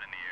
1097 in the area.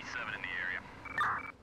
37 in the area.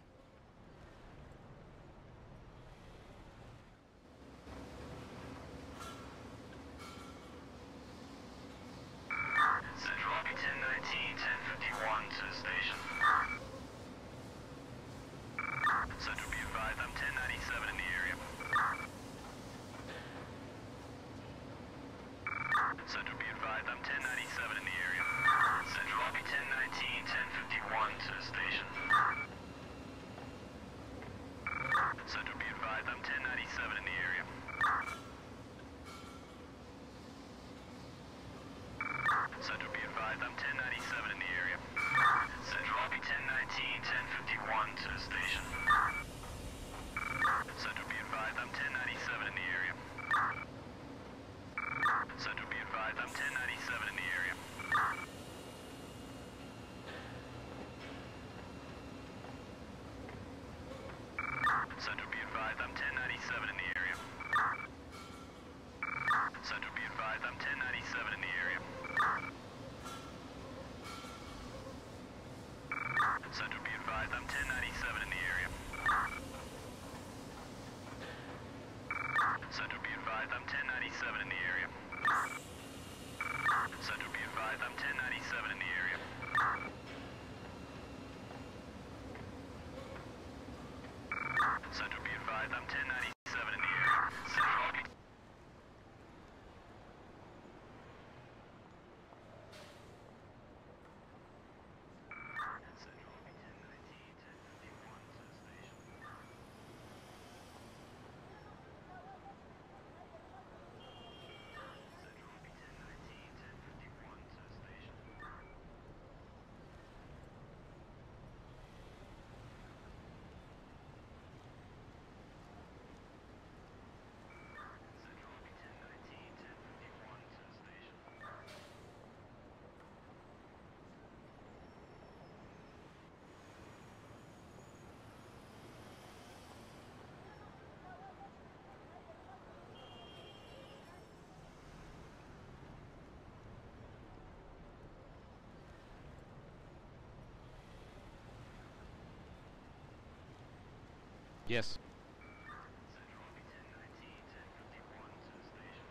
Yes. Central, I'll be 1019, 1051 to the station.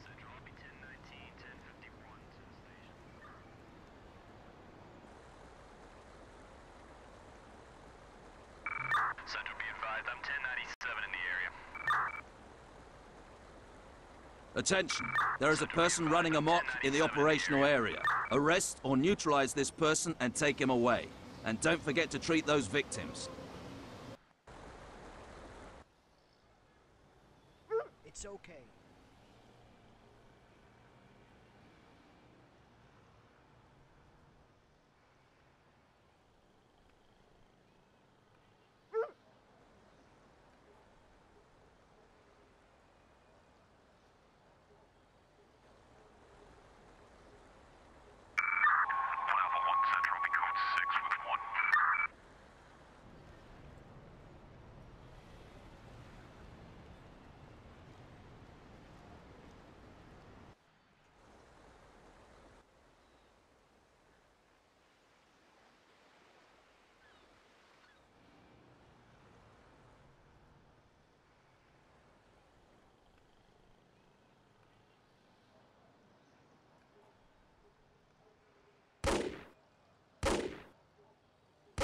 Central, I'll be 1019, 1051 to the station. Central, I'll be 1019, 1051 to the Attention. There is a person running amok in the operational area. Arrest or neutralize this person and take him away. And don't forget to treat those victims. It's okay. One Alpha One Central, be code six with one.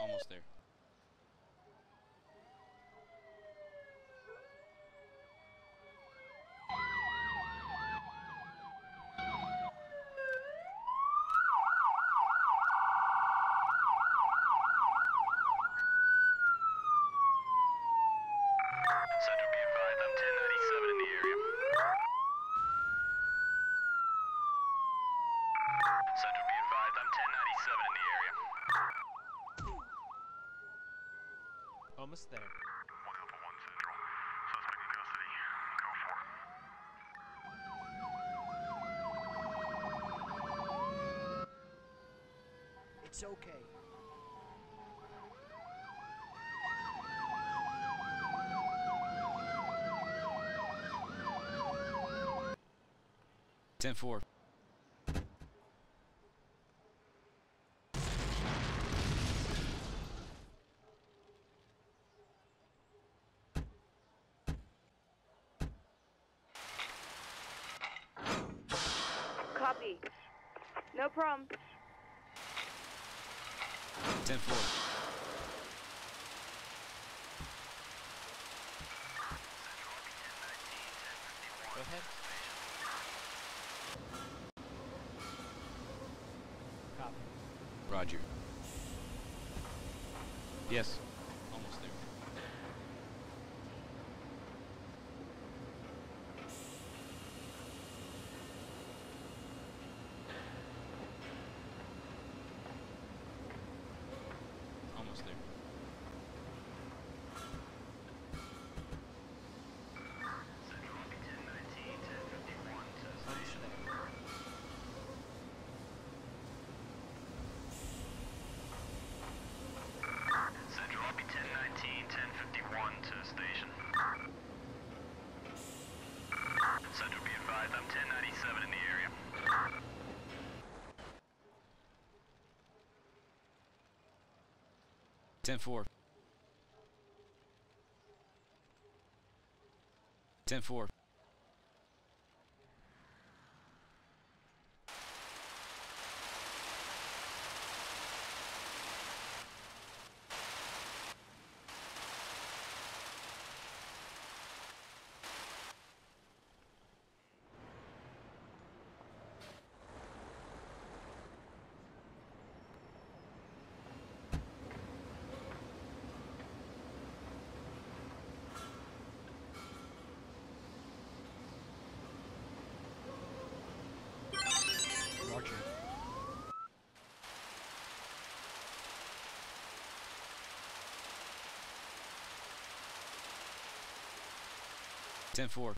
Almost there. Central, be advised, I'm 1097 in the area. Central, be advised, I'm 1097 in the area. Almost there. One Alpha One Central. Suspect in custody. Go for it. It's okay. Ten four. Copy. No problem. Ten four. Go ahead. Copy. Roger. Yes. Almost there. Almost there. Almost there. 10-4. 10-4. 10-4.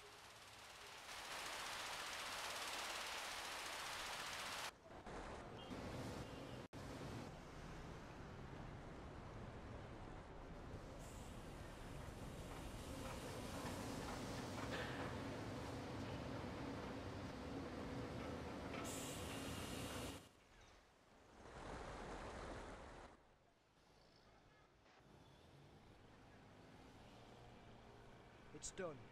It's done.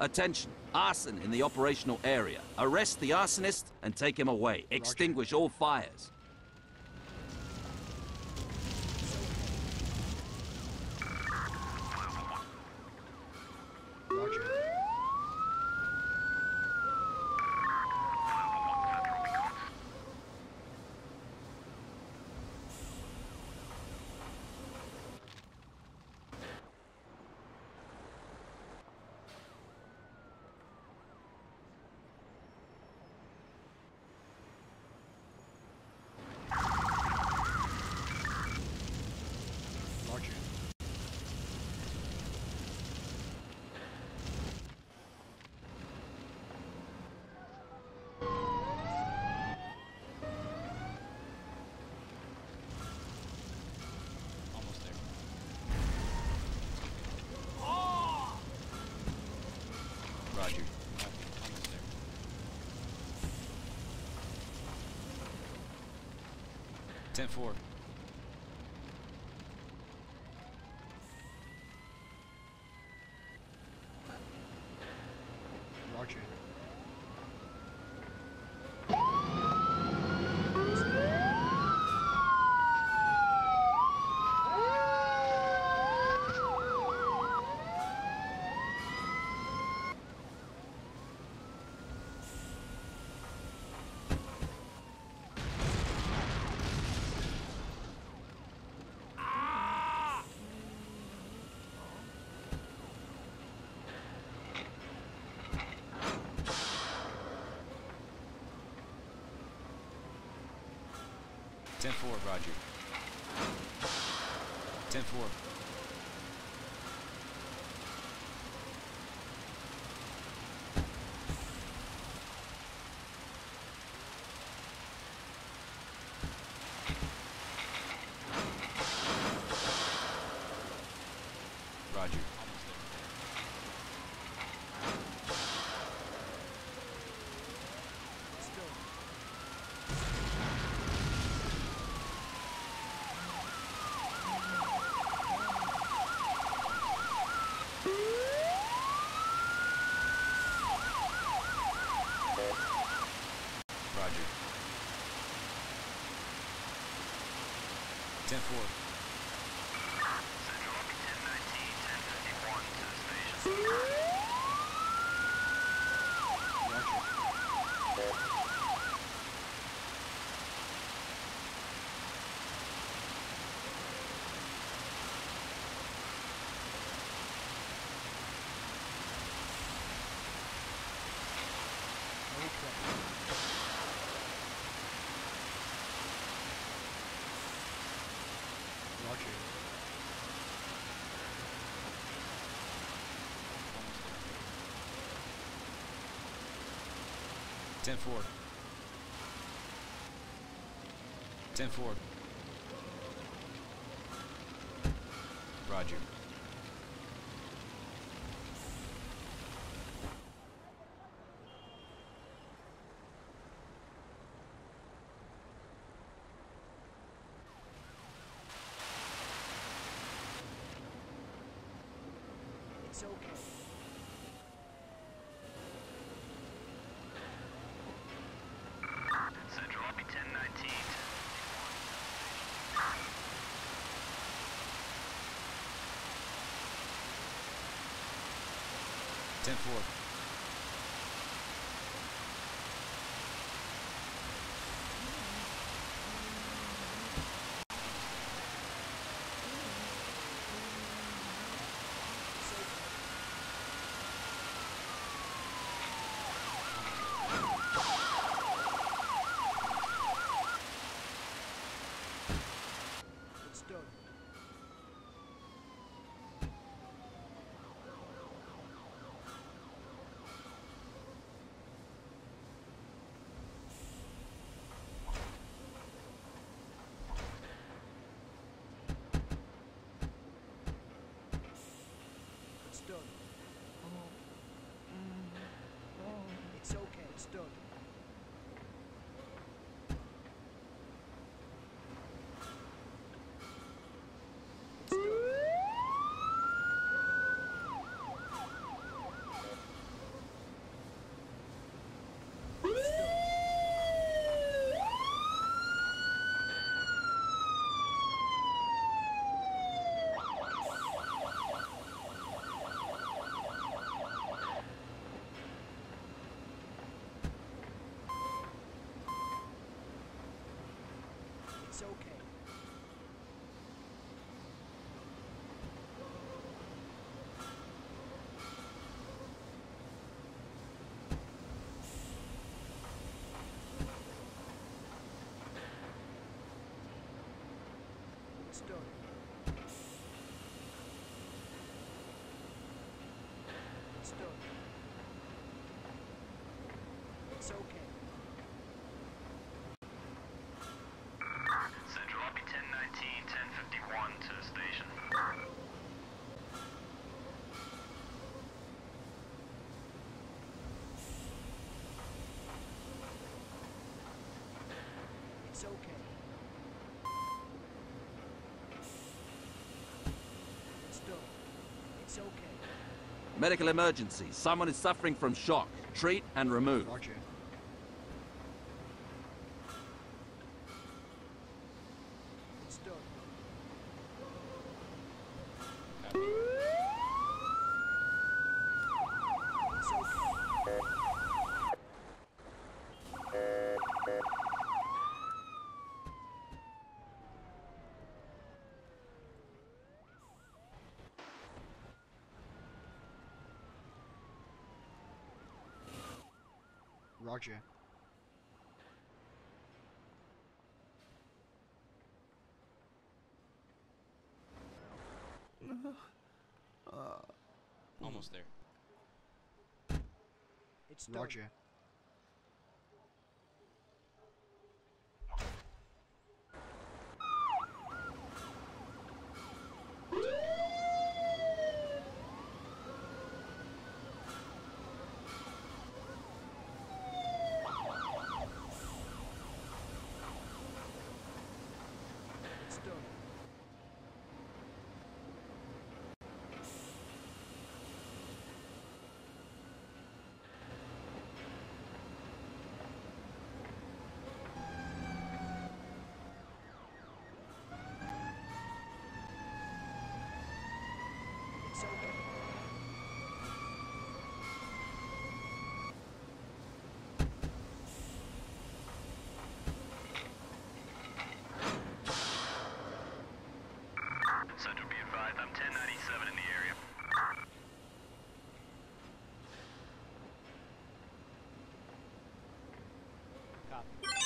Attention. Arson in the operational area. Arrest the arsonist and take him away. Extinguish all fires. for. 10-4, Roger. 10-4. 10-4. 10 forward. 10. Roger. 10-4. It's done. Oh. Mm. Oh. It's okay. It's done. It's okay. It's done. It's done. It's okay. Central lobby 1019, 1051 to the station. It's okay. It's done. It's okay. Medical emergency. Someone is suffering from shock. Treat and remove. Roger. It's done. Copy. It's okay. Roger. Almost there. It's done. Roger. It's done. It's okay. Central be advised, I'm 1097 in the area. Copy.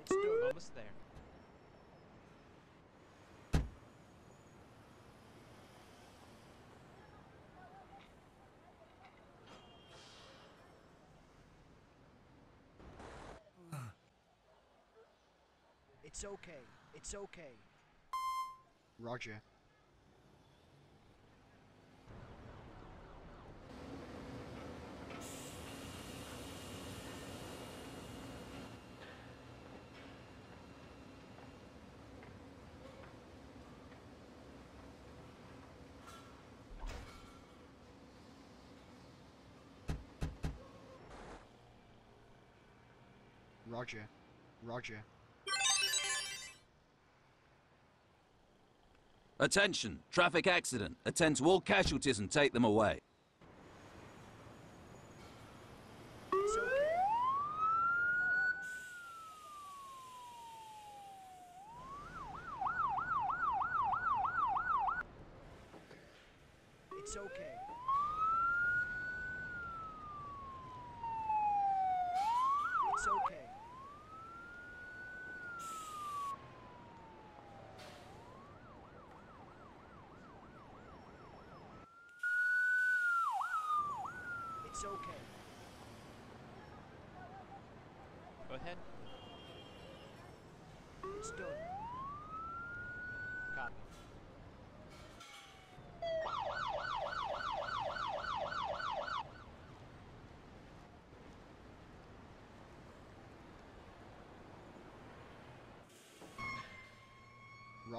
It's done. Almost there. It's okay. It's okay. Roger. Roger. Roger. Attention! Traffic accident. Attend to all casualties and take them away. It's okay. It's okay. It's okay. It's okay. Go ahead. It's done.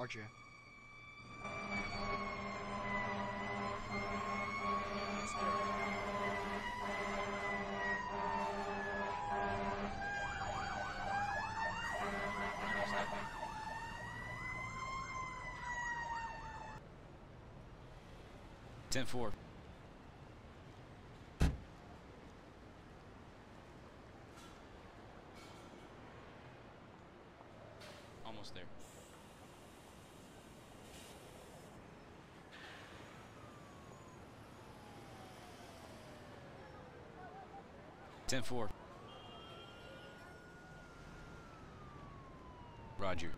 Roger. Ten four. 10-4. Roger.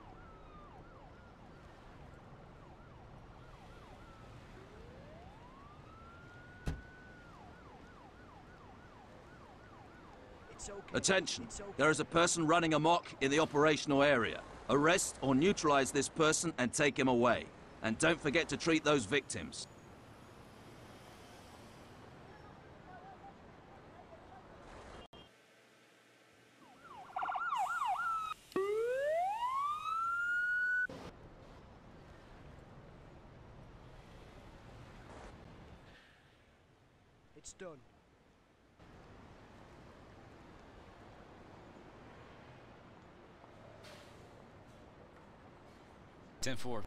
Attention, there is a person running amok in the operational area. Arrest or neutralize this person and take him away. And don't forget to treat those victims. Ten four.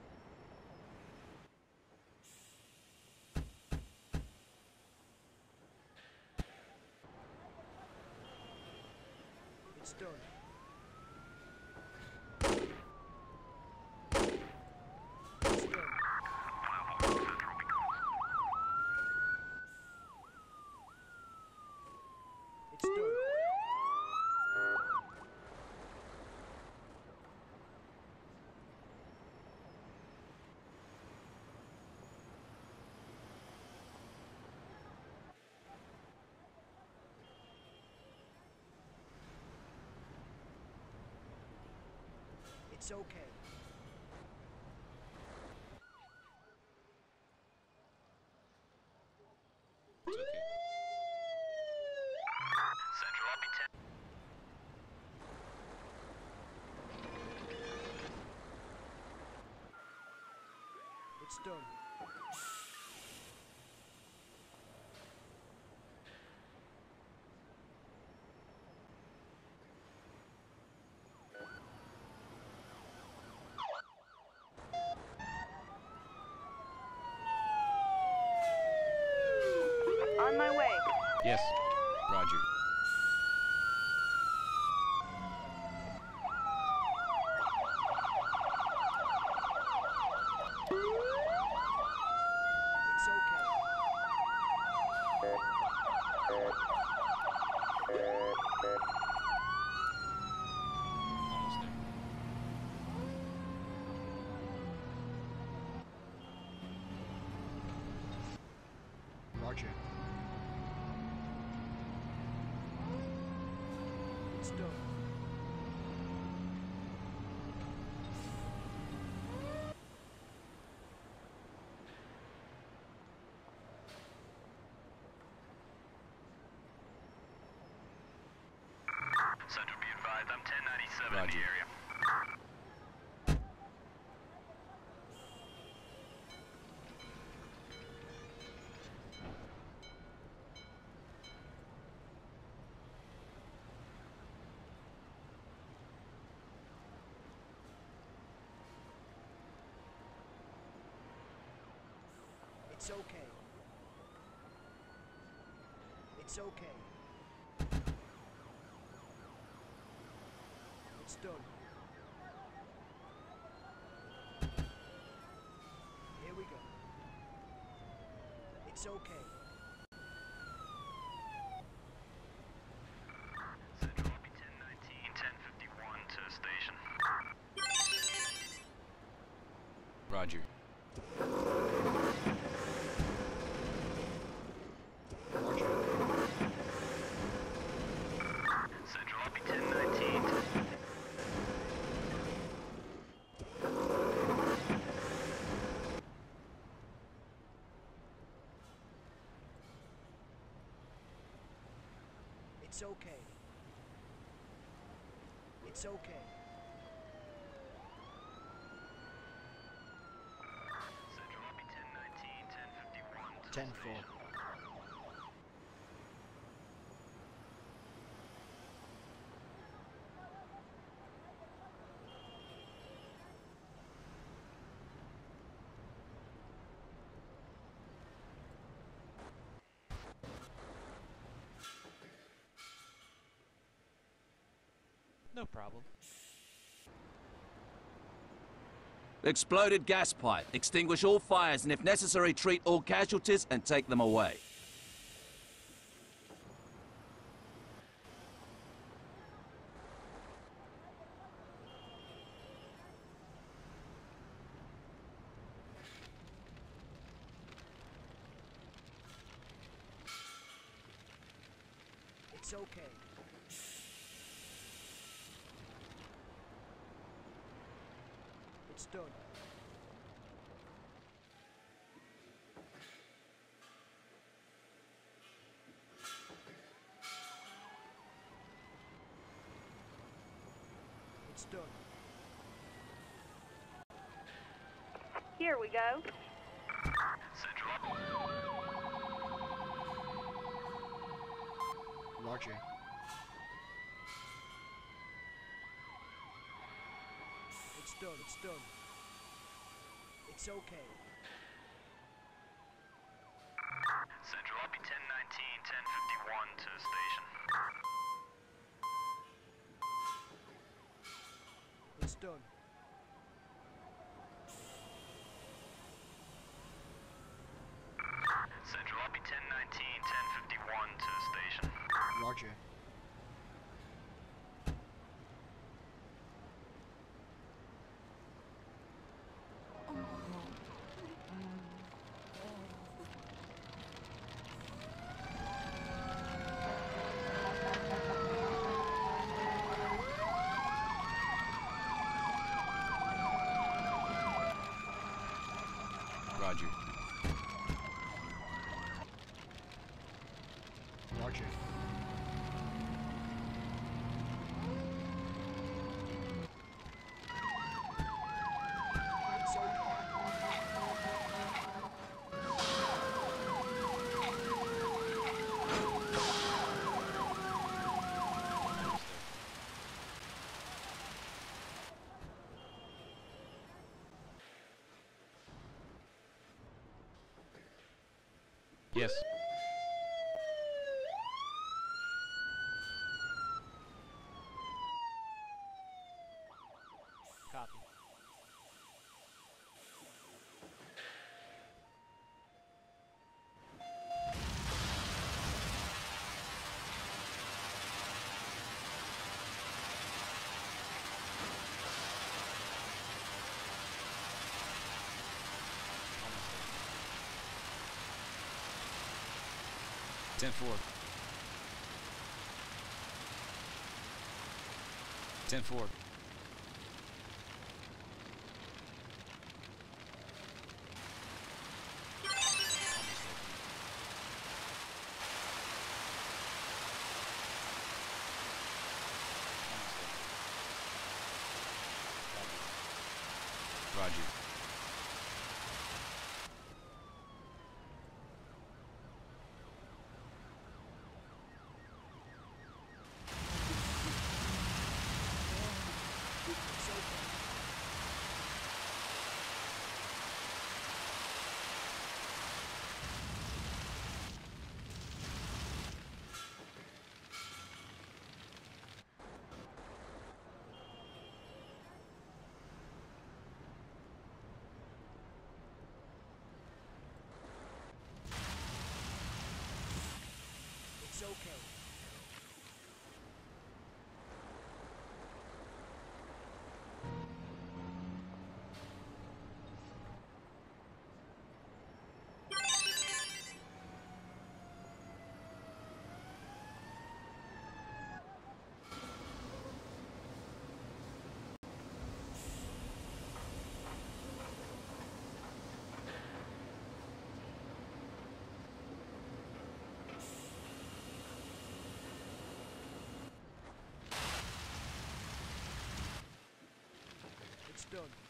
It's done. It's done. It's done. It's okay. It's okay. Central, I'll be 10. It's done. On my way. Yes. 1097 Roger. in the area. It's okay. It's okay. It's. Here we go. It's okay. Central, 1019, 1051 to station. Roger. Roger. Central, I'll be 1019. It's okay. It's okay. Central 1019, 1051 10 4. No problem. Exploded gas pipe. Extinguish all fires and if necessary treat all casualties and take them away. It's okay. It's done. It's done. Here we go. Central. Roger. It's done. It's done. It's okay. Central lobby 1019, 1051 to station. It's done. Central lobby 1019, 1051 to station. Roger. Roger. Roger. It's okay. Yes. 10 4. 10 4. okay. Done.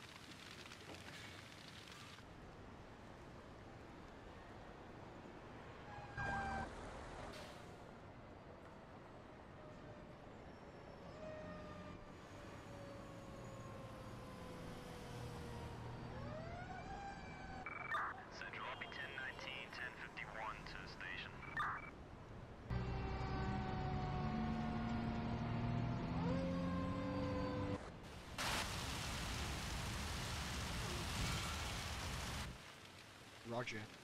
Roger.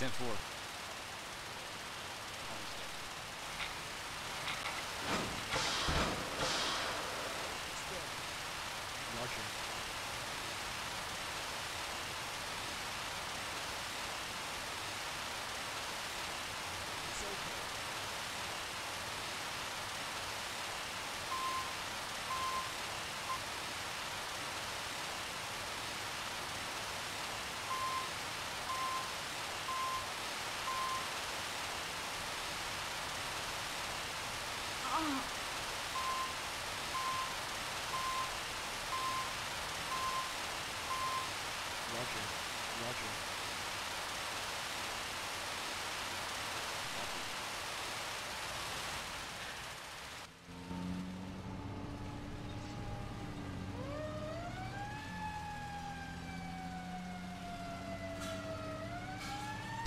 10-4.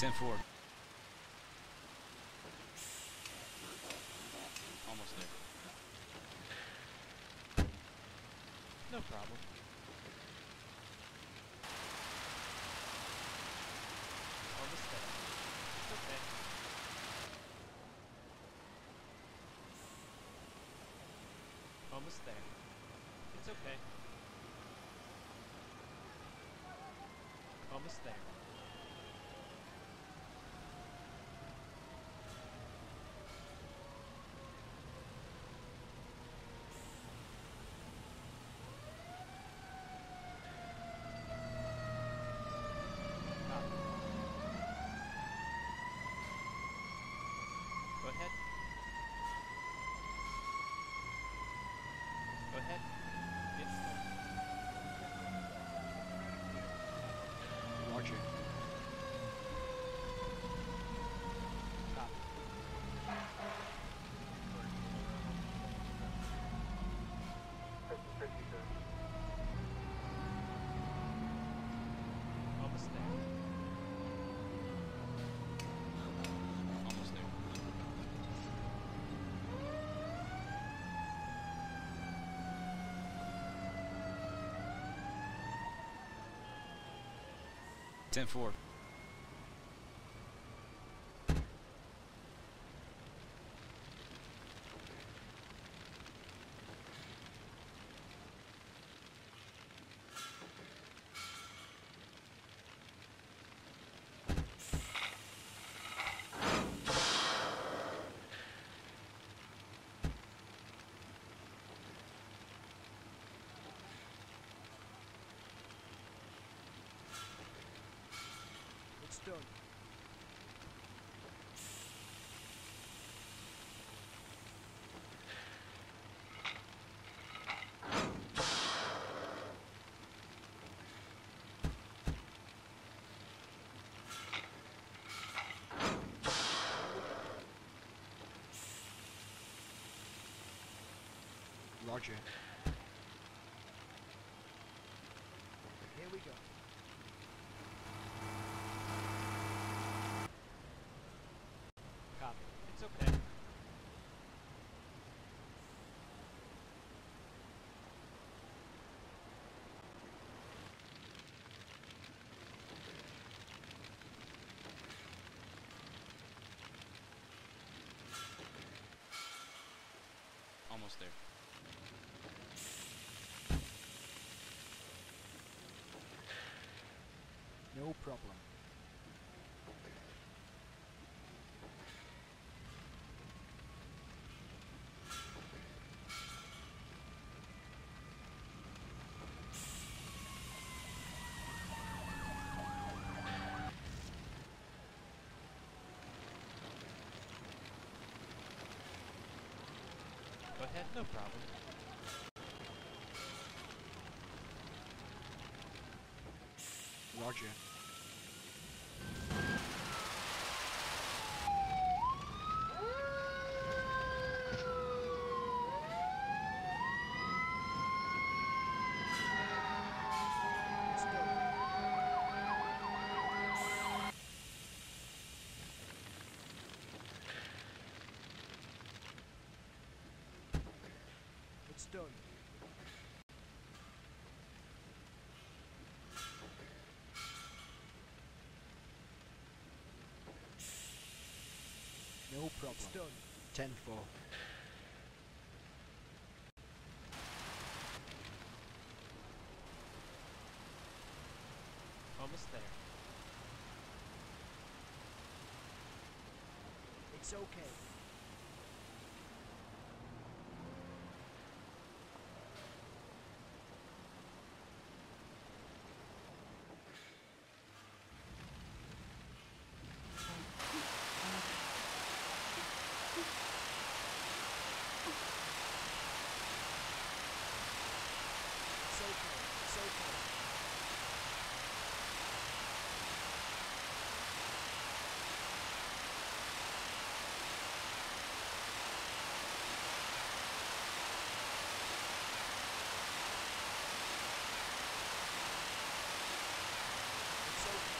10-4. Almost there. No problem. Almost there. It's okay. Almost there. It's okay. Almost there. 10-4. Understood. Roger. Okay. Almost there. No problem. Ahead, no problem. Roger. It's done. It's done. No It's problem. done. 10 4. Almost there. It's okay. It's okay. It's okay. It's okay.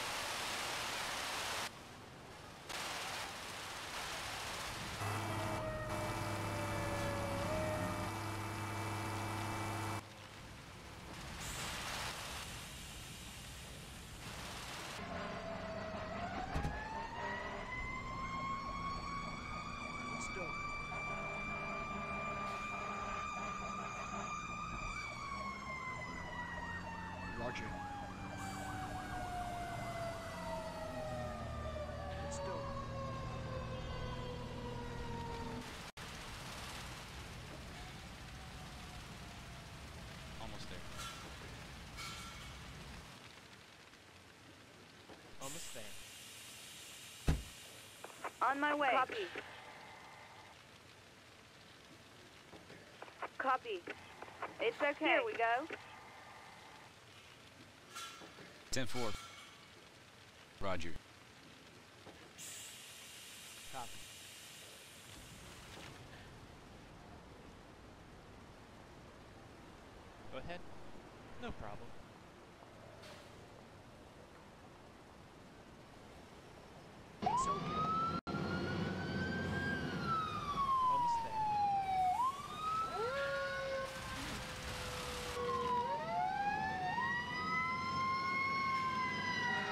It's done. Roger. It's done. Almost there. Almost there. On my way. Copy. Copy. It's okay. Here we go. 10 4. Roger. Copy. Go ahead. No problem. It's okay. Almost there.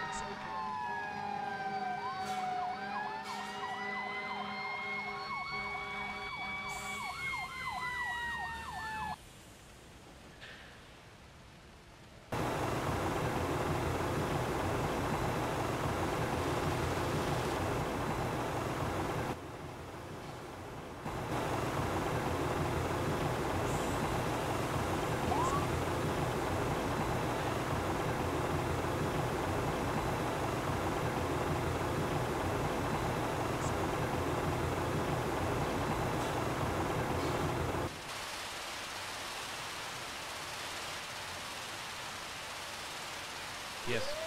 It's okay. Yes.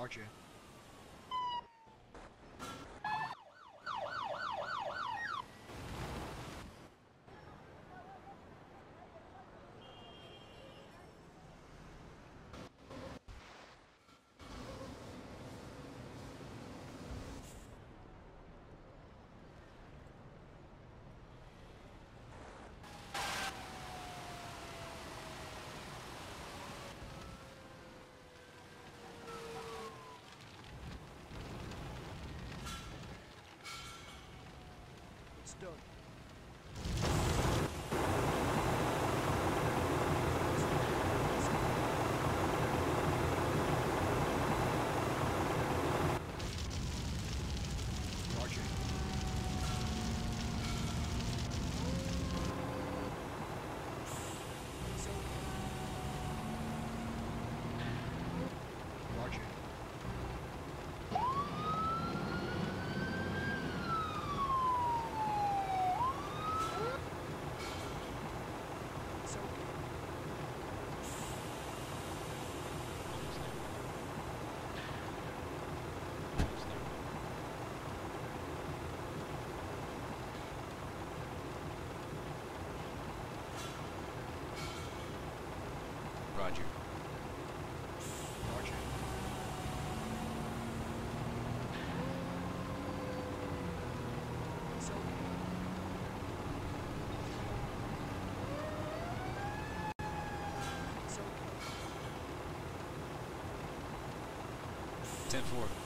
Roger. done. 10-4.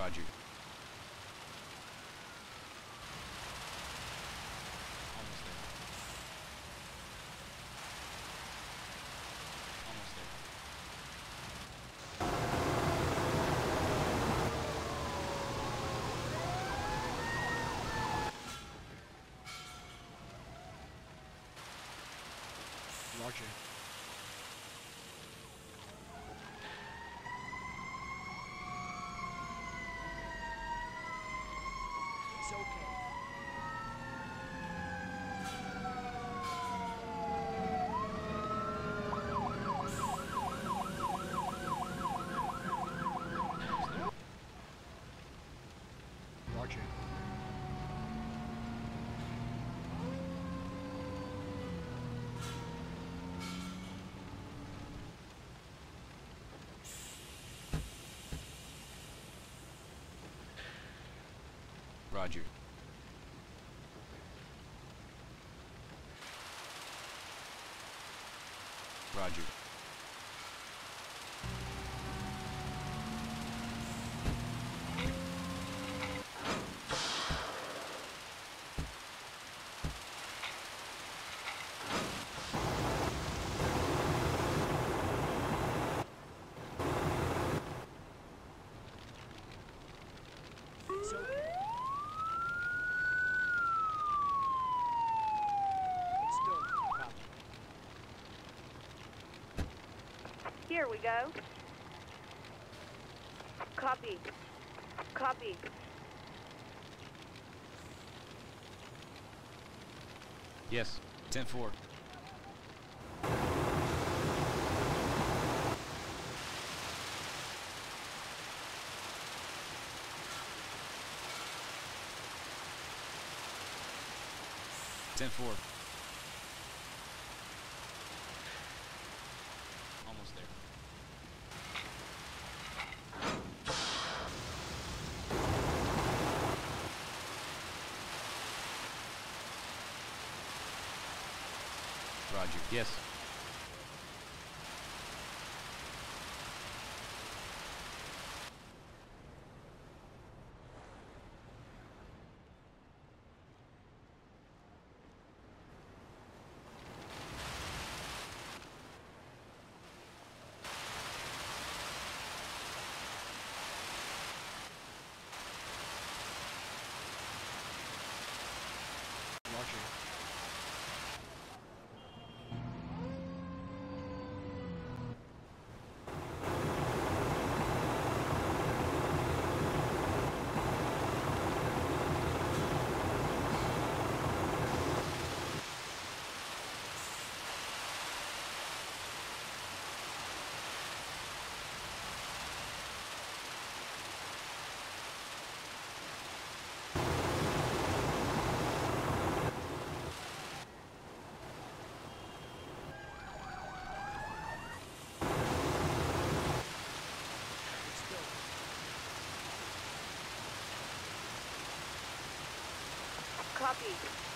Roger. Almost there. Almost there. Roger. okay. Roger. Roger. Here we go. Copy. Copy. Yes. 10-4. Ten four. Almost there. Roger. Yes. Roger. Let's go. Copy.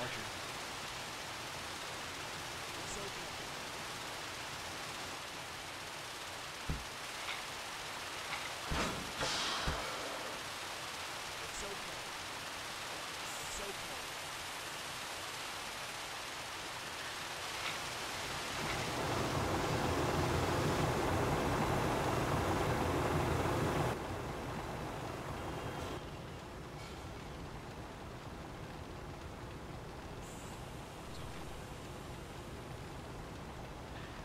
Roger.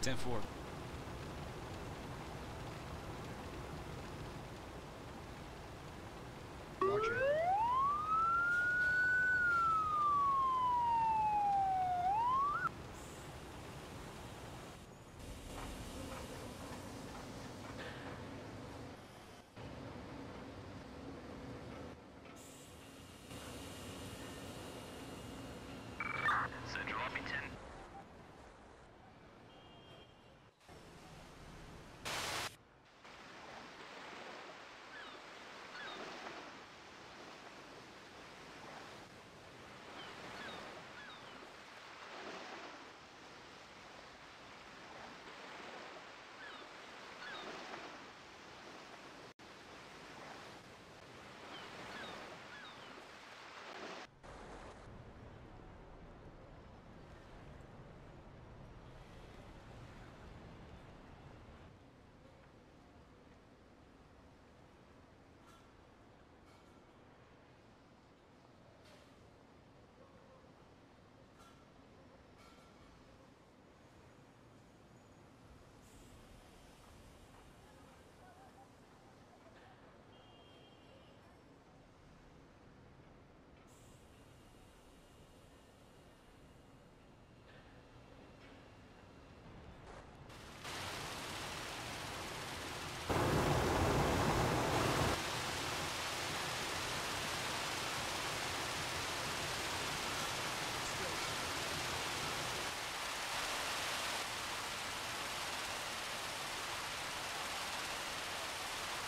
10-4.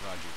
Roger.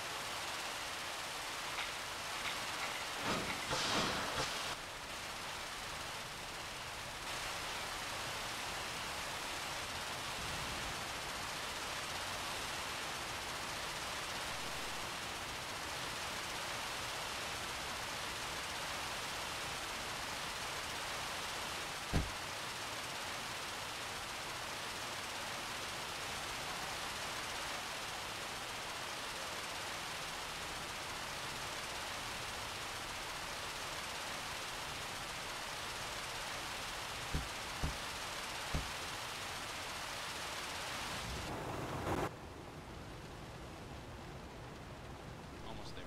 Almost there.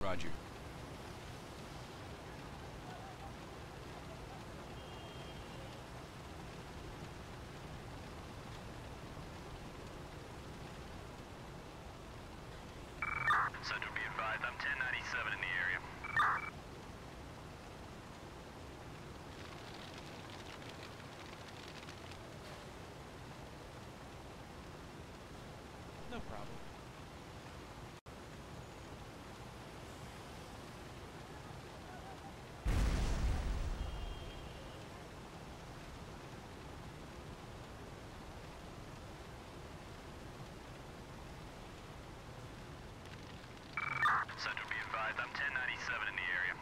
Roger. Central be advised, I'm 1097 in the area. No problem. Central be advised, I'm 1097 in the area.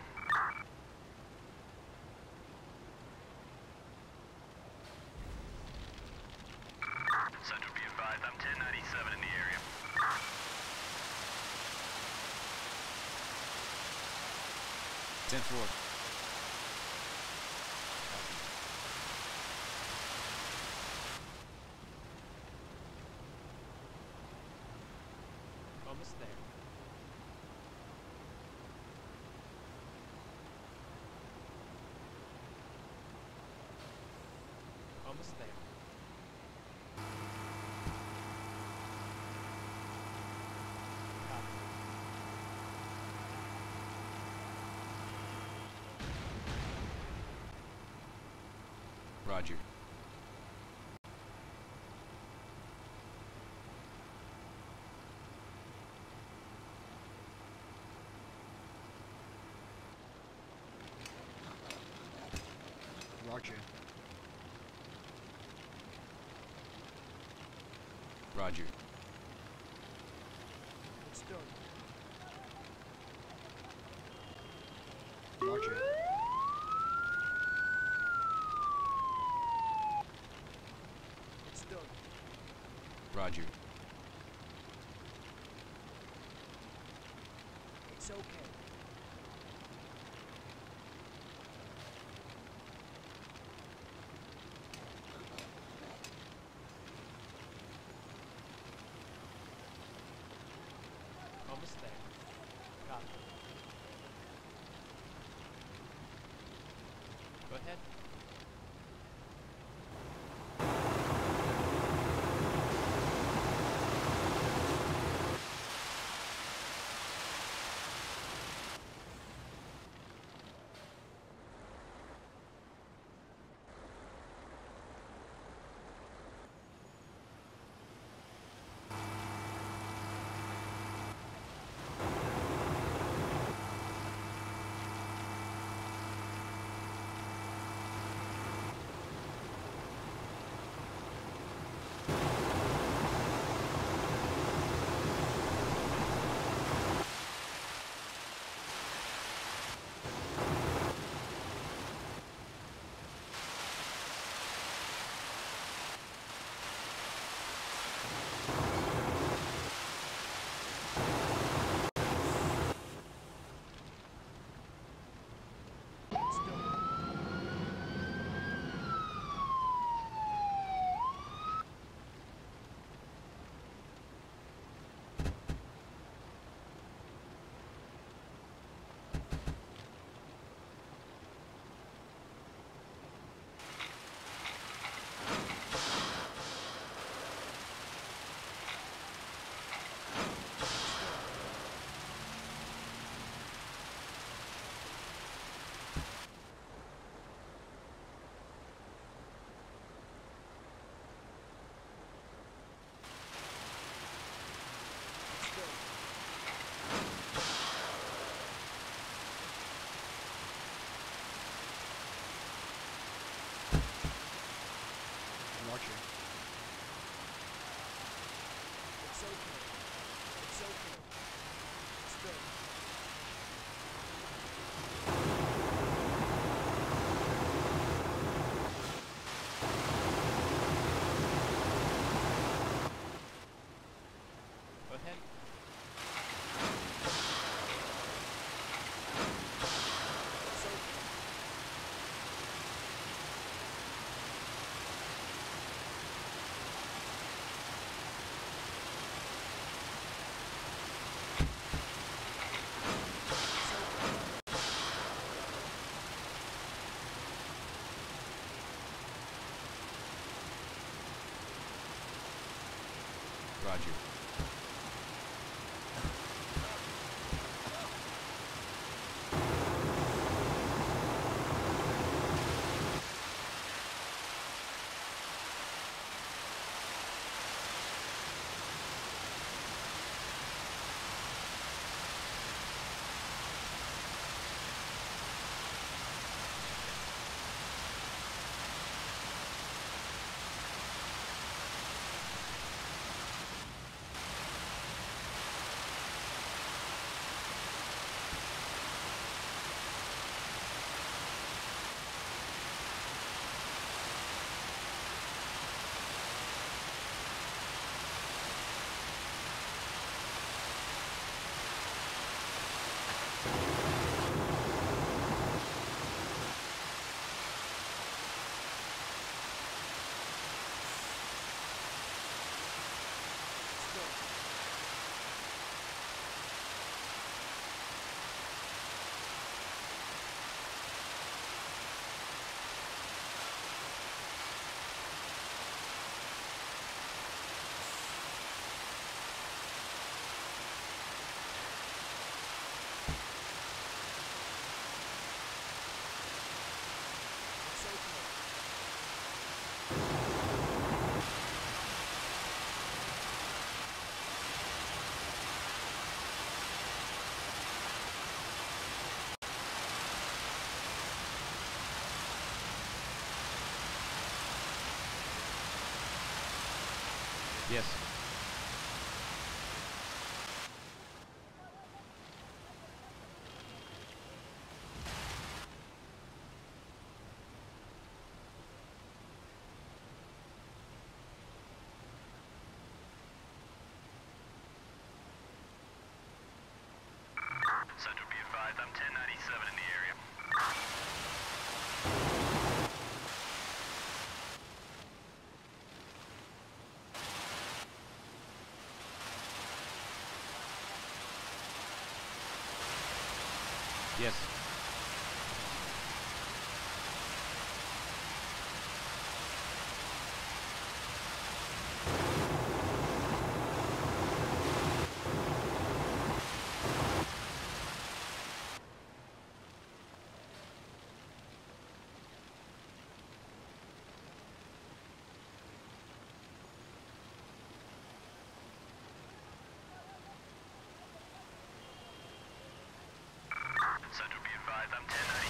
Central be advised, I'm 1097 in the area. Ten four. Almost there. Almost there. Roger. Roger. Roger. It's done. Roger. It's done. Roger. It's okay. Roger. Yes. Central be advised, I'm 1097 in the area. Yes. Advised, I'm 1097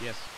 Yes.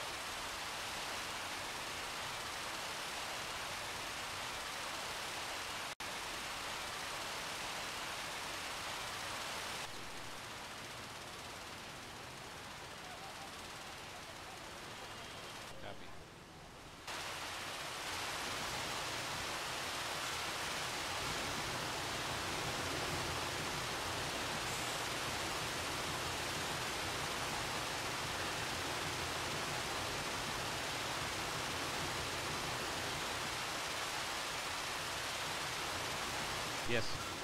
Yes.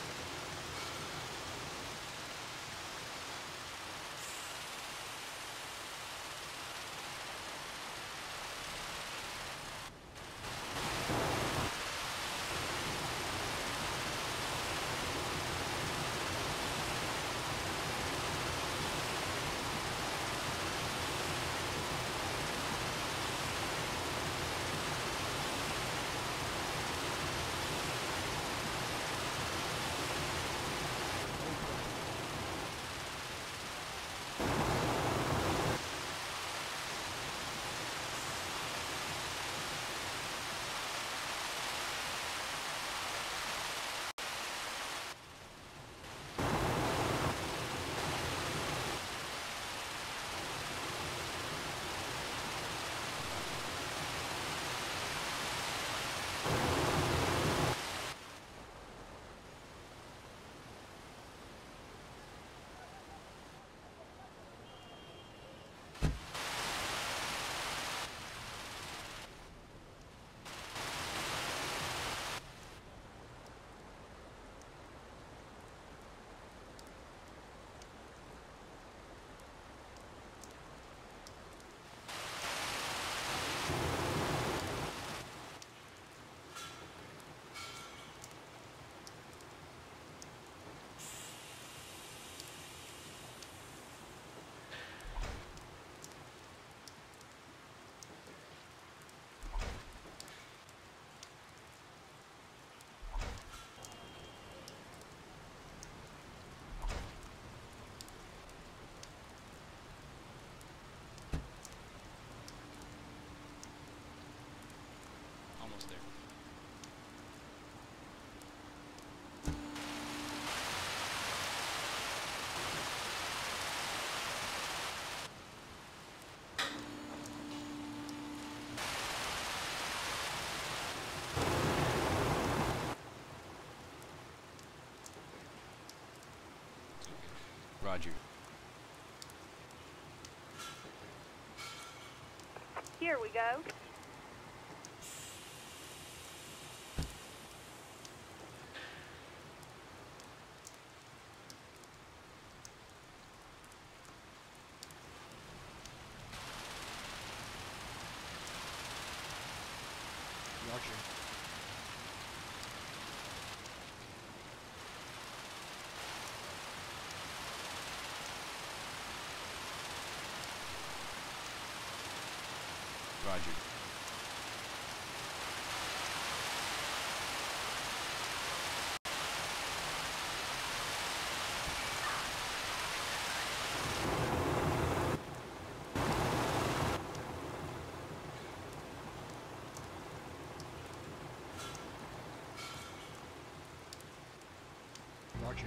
Almost there. Roger. Here we go. project. Roger.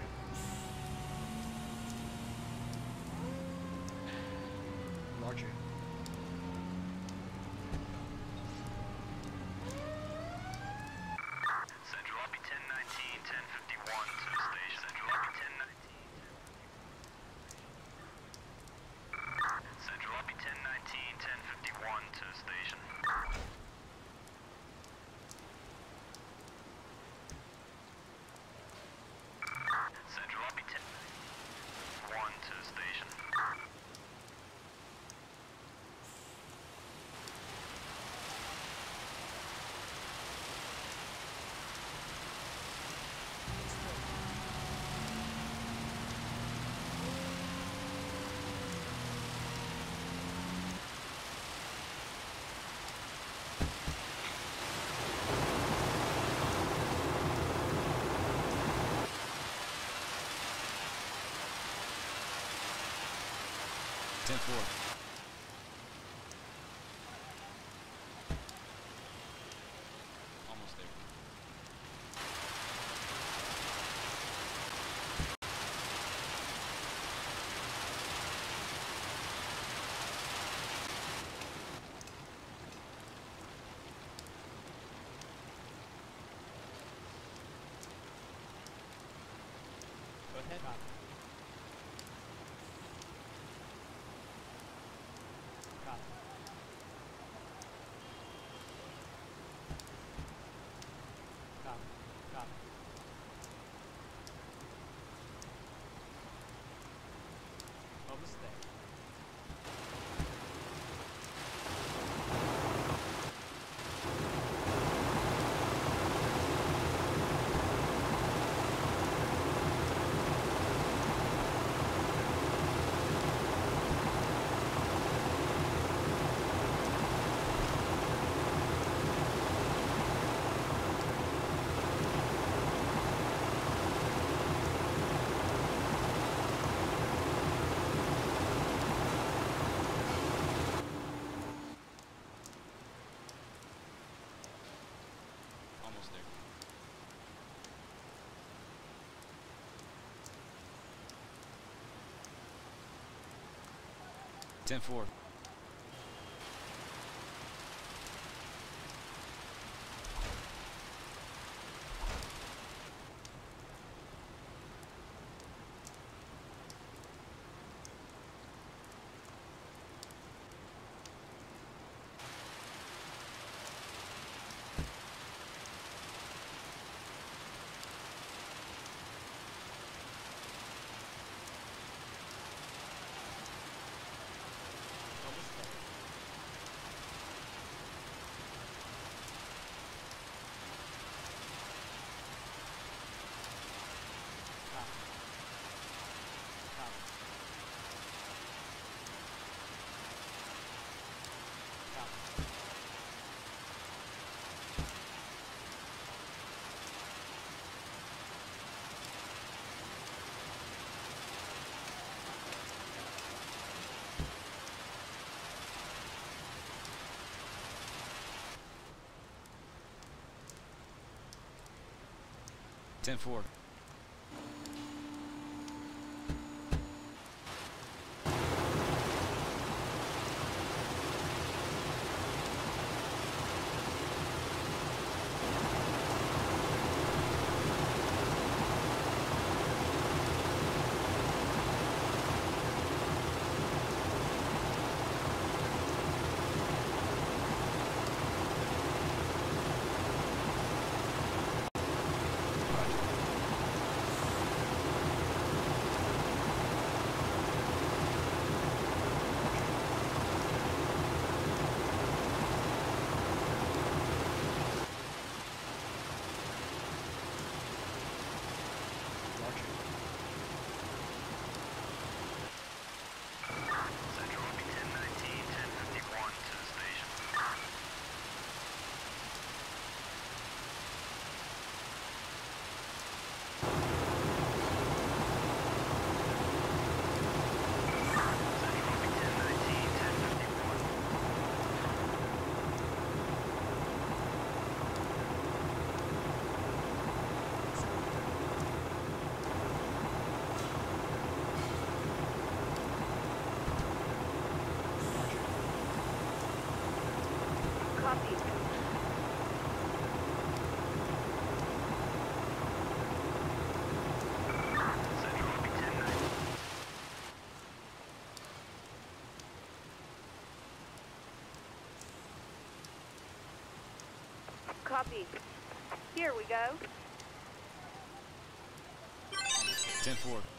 Roger. 10-4. Almost there. Go ahead. Copy. Copy. Almost there. Ten four. 10-4. Copy. Here we go. 10-4.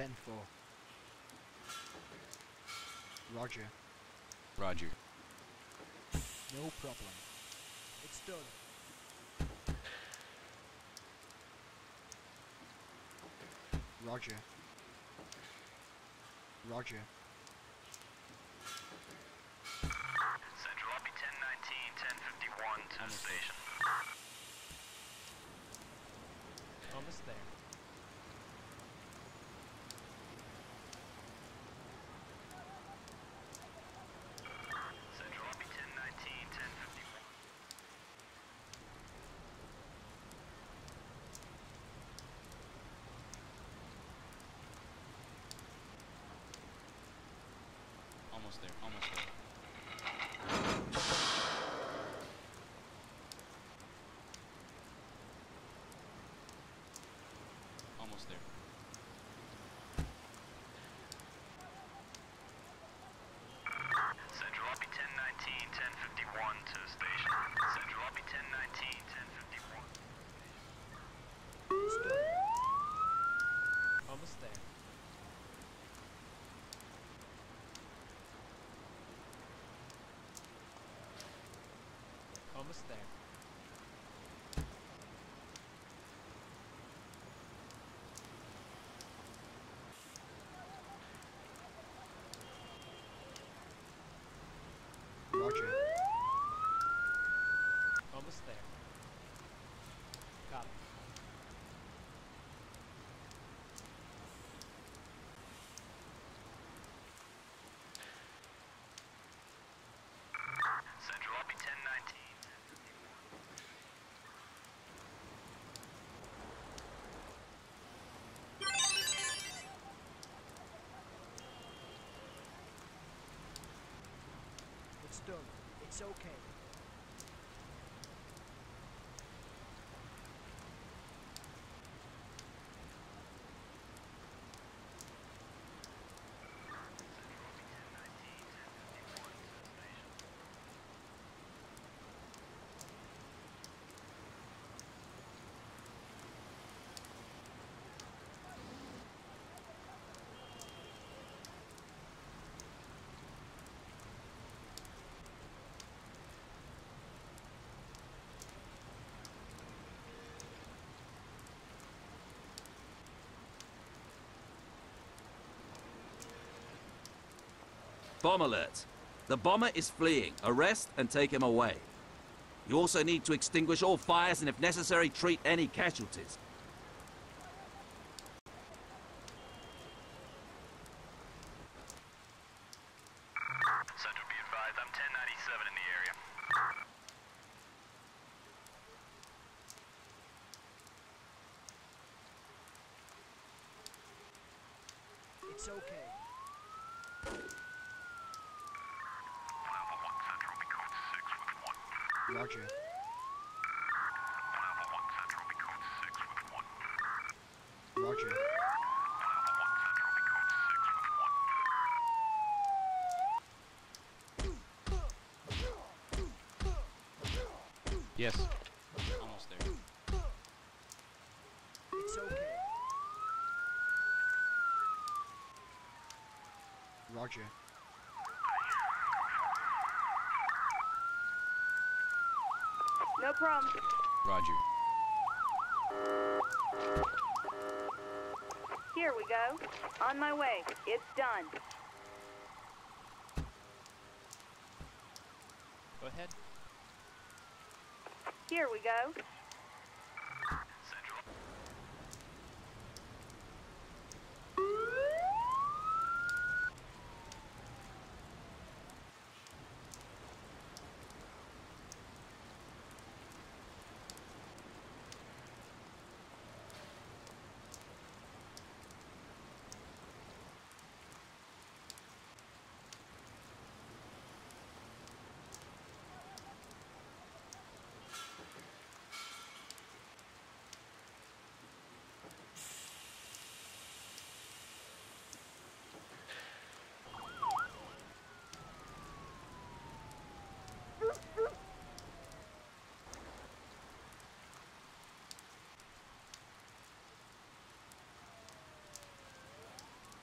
10 4. Roger. Roger. No problem. It's done. Roger. Roger. Central lobby 1019, 1051 to the station. Almost there. Central lobby 1019, 1051. Almost there. Almost there. Almost there. Central lobby 1019, 1051 to the station. Central lobby 1019, 1051. It's done. Almost there. Almost there. Roger. Almost there. Copy. Central lobby 1019. It's done. It's okay. Bomb alert. The bomber is fleeing. Arrest and take him away. You also need to extinguish all fires and, if necessary, treat any casualties. Central be advised, I'm 1097 in the area. It's okay. Alpha 1 Central, be code 6 with 1. Roger. Alpha 1 Central, be code 6 with 1. Roger. Alpha 1 Central, be code 6 with 1. Yes. Almost there. It's okay. Roger. No problem. Roger. Here we go. On my way. It's done. Go ahead. Here we go.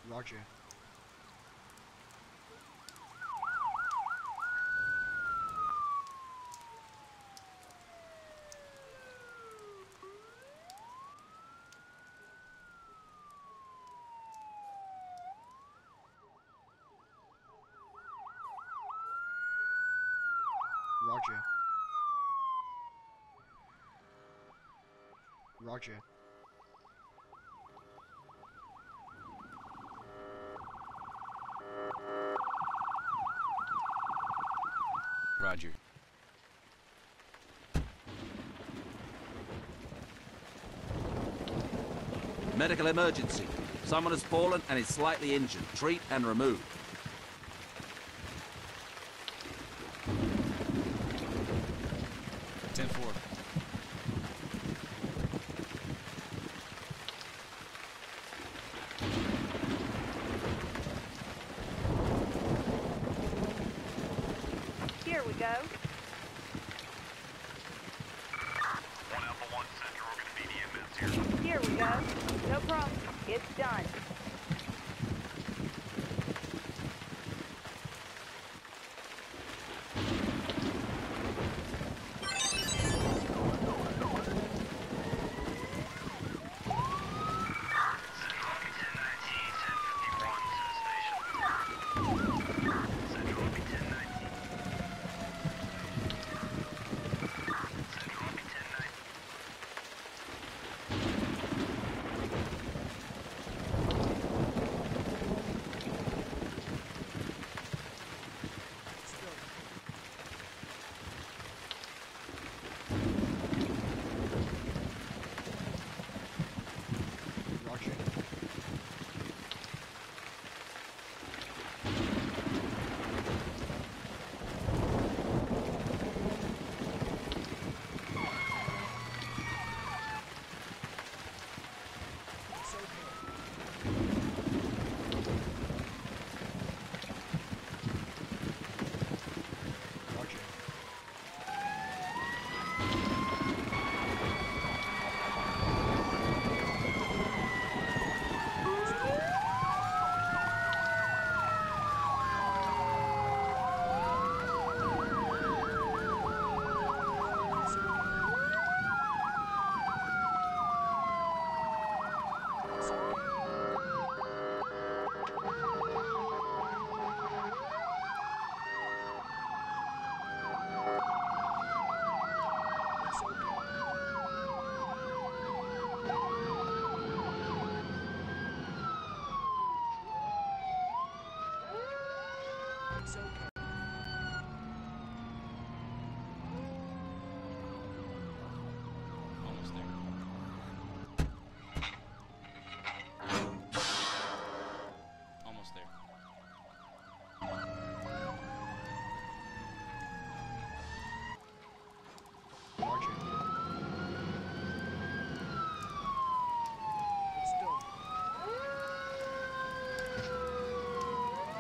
Roger. Roger. Roger. Medical emergency. Someone has fallen and is slightly injured. Treat and remove.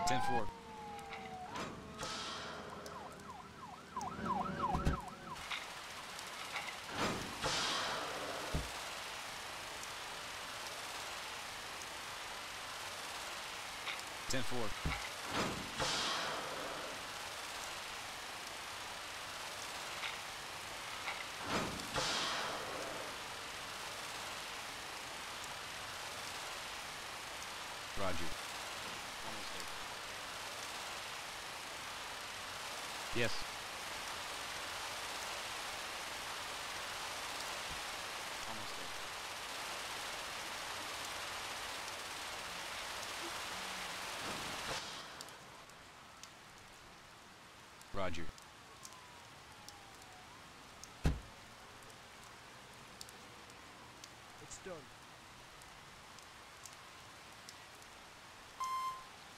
10-4. Ten four. Roger. Yes. Roger. It's done.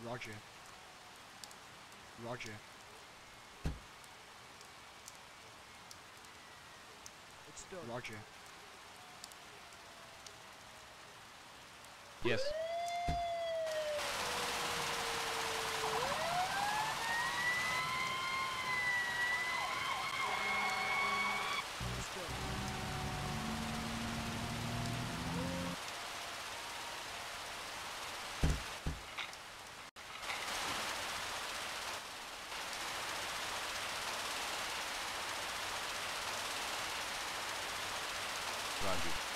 Roger. Roger. Roger. Yes. Roger.